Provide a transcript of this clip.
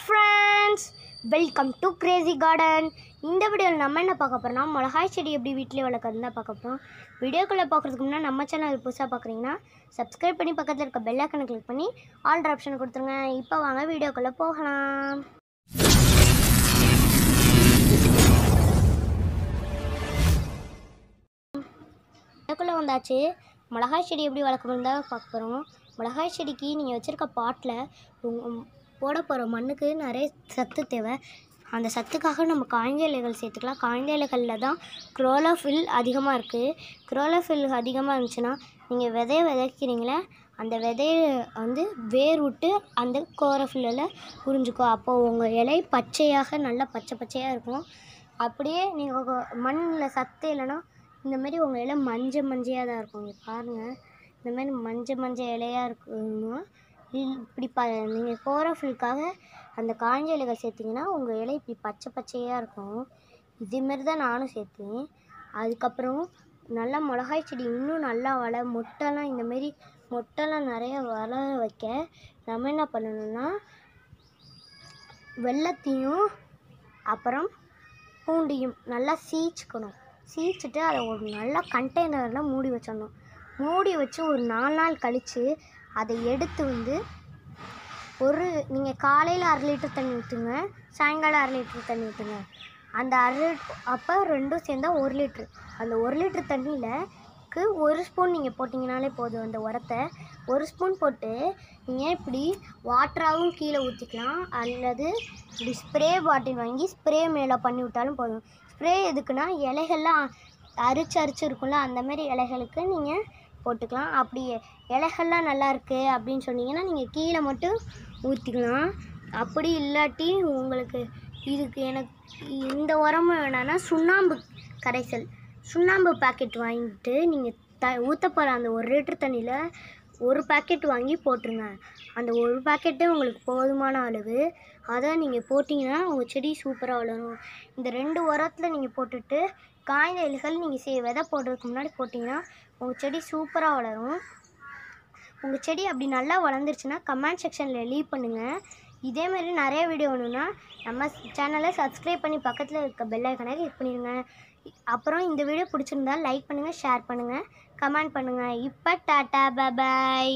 Friends welcome to crazy garden இந்த வீடியோவில் நம்ம என்ன பார்க்க போகிறோம்னா மிளகாய் செடி எப்படி வீட்டிலே வளர்க்குறது தான் பார்க்க போகிறோம் வீடியோக்குள்ளே பார்க்குறதுக்கு முன்னாடி நம்ம சேனல் புதுசாக பார்க்குறீங்கன்னா சப்ஸ்கிரைப் பண்ணி பக்கத்தில் இருக்க பெல்லைக்கனை கிளிக் பண்ணி ஆல்ட்ரு ஆப்ஷன் கொடுத்துருங்க. இப்போ வாங்க வீடியோக்குள்ளே போகலாம். வீடியோக்குள்ளே வந்தாச்சு. மிளகாய் செடி எப்படி வளர்க்கணும்னு தான் பார்க்க போகிறோம் மிளகாய் செடிக்கு நீங்கள் வச்சுருக்க பாட்டில் போட போகிற மண்ணுக்கு நிறைய சத்து தேவை. அந்த சத்துக்காக நம்ம காய்ந்த இலைகள் சேர்த்துக்கலாம். காய்ந்த இலைகளில் தான் குரோலோஃபில் அதிகமாக இருக்குது குரோலோஃபில் அதிகமாக இருந்துச்சுன்னா நீங்கள் விதைய விதைக்கிறீங்களே அந்த விதைய வந்து வேர் விட்டு அந்த குளோரோஃபில்லில் உறிஞ்சிக்கும் அப்போது உங்கள் இலை பச்சையாக நல்லா பச்சை பச்சையாக இருக்கும். அப்படியே நீங்கள் மண்ணில் சத்து இல்லைன்னா இந்தமாரி உங்கள் இலை மஞ்சள் மஞ்சையாக தான் இருக்கும். இங்கே பாருங்கள் இந்தமாரி மஞ்சள் மஞ்சள் இலையாக இருக்கணும் இப்படி ப நீங்கள் கோரோஃபில்காக அந்த காய்ஞ்ச இலைகள் சேர்த்திங்கன்னா உங்கள் இலை இப்படி பச்சை பச்சையாக இருக்கும். இதேமாரி தான் நானும் சேர்த்தேன். அதுக்கப்புறம் நல்லா மிளகாய் செடி இன்னும் நல்லா வள மொட்டைலாம் இந்தமாரி மொட்டைலாம் நிறைய வளர வைக்க நம்ம என்ன பண்ணணும்னா வெள்ளத்தையும் அப்புறம் பூண்டியும் நல்லா சீச்சுக்கணும். சீச்சிட்டு அதை ஒரு நல்ல கண்டெய்னரில் மூடி வச்சிடணும். மூடி வச்சு ஒரு நாலு நாள் கழித்து அதை எடுத்து வந்து ஒரு நீங்கள் காலையில் அரை லிட்டர் தண்ணி ஊற்றுங்க சாயங்காலம் அரை லிட்டர் தண்ணி ஊற்றுங்க அந்த அரை லிட்- அப்போ ரெண்டும் சேர்ந்தா ஒரு லிட்ரு அந்த ஒரு லிட்டர் தண்ணியிலக்கு ஒரு ஸ்பூன் நீங்கள் போட்டிங்கனாலே போதும் அந்த உரத்தை. ஒரு ஸ்பூன் போட்டு நீங்கள் இப்படி வாட்டராகவும் கீழே ஊற்றிக்கலாம் அல்லது இப்படி ஸ்ப்ரே பாட்டில் வாங்கி ஸ்ப்ரே மேலே பண்ணி விட்டாலும் போதும். ஸ்ப்ரே எதுக்குன்னா இலைகள்லாம் அரிச்சு அரிச்சு இருக்கும்ல அந்த மாதிரி இலைகளுக்கு நீங்கள் போட்டுக்கலாம். அப்படி இலைகள்லாம் நல்லாயிருக்கு அப்படின்னு சொன்னீங்கன்னா நீங்கள் கீழே மட்டும் ஊற்றிக்கலாம் அப்படி இல்லாட்டி உங்களுக்கு இதுக்கு எனக்கு இந்த உரம் வேணான்னா சுண்ணாம்பு கரைசல் சுண்ணாம்பு பாக்கெட் வாங்கிட்டு நீங்கள் த ஊற்ற போகிற அந்த ஒரு லிட்டர் தண்ணியில் ஒரு பாக்கெட் வாங்கி போட்டுருங்க. அந்த ஒரு பாக்கெட்டே உங்களுக்கு போதுமான அளவு. அதை நீங்கள் போட்டிங்கன்னா உங்கள் செடி சூப்பராக வளரும். இந்த ரெண்டு உரத்தில் நீங்கள் போட்டுட்டு காய்ந்த இலைகள் நீங்கள் சே விதை போடுறதுக்கு முன்னாடி போட்டிங்கன்னா உங்கள் செடி சூப்பராக வளரும். உங்கள் செடி அப்படி நல்லா வளர்ந்துருச்சுன்னா கமெண்ட் செக்ஷனில் லீவ் பண்ணுங்கள் இதேமாரி நிறைய வீடியோ வேணும்னா நம்ம சேனலை சப்ஸ்கிரைப் பண்ணி பக்கத்தில் இருக்க பெல்லைக்கனை கிளிக் பண்ணிடுங்க அப்புறம் இந்த வீடியோ பிடிச்சிருந்தா லைக் பண்ணுங்கள் ஷேர் பண்ணுங்கள் கமெண்ட் பண்ணுங்கள் இப்போ டாட்டா பபாய்